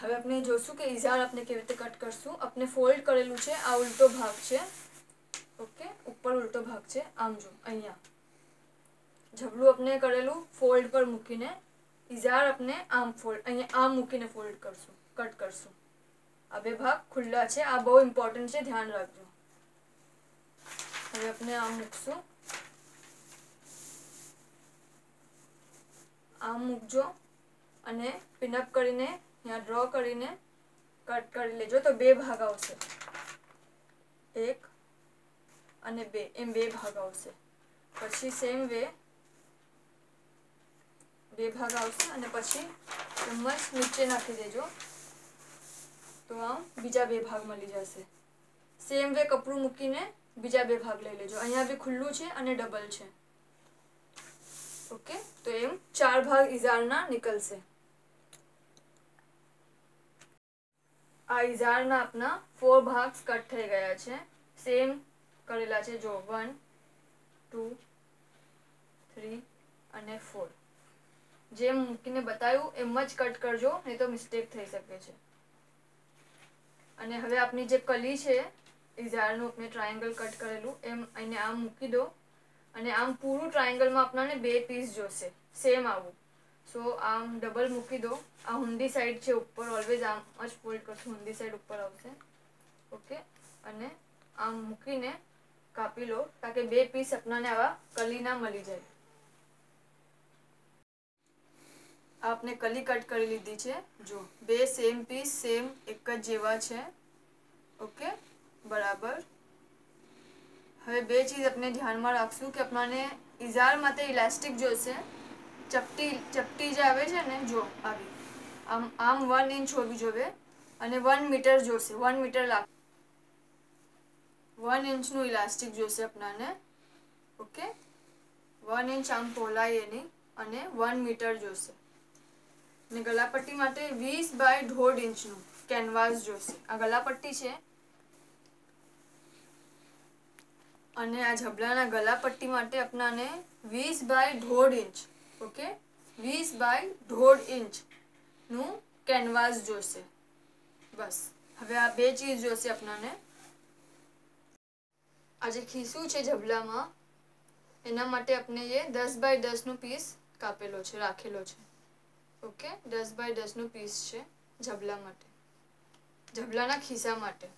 હવે આપણે જોશું કે ઇઝાર આપણે કેવી રીતે કટ કરશું. આપણે ફોલ્ડ કરેલું છે, આ ઉલટો ભાગ છે. ઓકે, ઉપર ઉલટો ભાગ છે. આમ જો, અહીંયા. ઝબલું આપણે કરેલું ફોલ્ડ પર મૂકીને ઇઝાર આપણે આમ ફોલ્ડ અહીંયા આમ મૂકીને ફોલ્ડ કરશું, કટ કરશું. આ બે ભાગ ખુલ્લા છે, આ બહુ ઇમ્પોર્ટન્ટ છે, ધ્યાન રાખજો. હવે આપણે આમ મૂકશું. આમ મૂકજો અને પિનઅપ કરીને અહીંયા ડ્રો કરીને કટ કરી લેજો તો બે ભાગ આવશે એક અને બે એમ બે ભાગ આવશે પછી સેમ વે બે ભાગ આવશે અને પછી એમ નીચે નાખી દેજો તો આમ બીજા બે ભાગ મળી જશે સેમ વે કપડું મૂકીને બીજા બે ભાગ લઈ લેજો. અહીંયા બી ખુલ્લું છે અને ડબલ છે. ઓકે તો એમ ચાર ભાગ ઇઝારના નીકળશે. આ ઇઝારના આપના ફોર ભાગ્સ કટ થઈ ગયા છે. સેમ કરેલા છે. જો વન ટુ થ્રી અને ફોર જેમ મૂકીને બતાવ્યું, એમ જ કટ કરજો, નહીં તો મિસ્ટેક થઈ શકે છે. અને હવે આપની જે કલી છે ઇઝારનું આપણે ટ્રાયેંગલ કટ કરેલું, એમ એને આમ મૂકી દો. અને આમ પૂરું ટ્રાયેંગલમાં આપણાને બે પીસ જોશે. સેમ આવું. સો આમ ડબલ મૂકી દો. આ હુંડી સાઈડ છે ઉપર ઓલવેઝ આમ જ ફોલ્ડ કરશું. હુંડી સાઈડ ઉપર આવશે. ઓકે અને આમ મૂકીને કાપી લો તાકે બે પીસ આપણાને આવા કલી ના મળી જાય. આપને કલી કટ કરી લીધી છે. જો, બે સેમ પીસ સેમ એક જ જેવા છે. ઓકે બરાબર. હવે બે ચીજ આપણે ધ્યાનમાં રાખશું કે આપણને ઇઝાર માટે ઇલાસ્ટિક જોશે ચપટી ચપટી જે આવે છે ને, જો, આવી. આમ આમ વન ઇંચ હોવી જોઈએ અને વન મીટર જોશે વન મીટર લાગ. વન ઇંચનું ઇલાસ્ટિક જોશે આપણાને. ઓકે વન ઇંચ આમ પહોળાઈ એની અને વન મીટર જોશે. ને ગલાપટ્ટી માટે વીસ બાય દોઢ ઇંચનું કેનવાસ જોશે. આ ગલાપટ્ટી છે. અને આ જબલાના ગલાપટ્ટી માટે આપણાને વીસ બાય દોઢ ઇંચ ઓકે? વીસ બાય દોઢ ઇંચનું કેનવાસ જોશે. બસ. હવે આ બે ચીજ જોશે આપણને આ જે ખીસું છે જબલામાં એના માટે આપણે એ દસ બાય દસનું પીસ કાપેલો છે, રાખેલો છે. ઓકે? દસ બાય દસનું પીસ છે જબલા માટે. જબલાના ખિસ્સા માટે.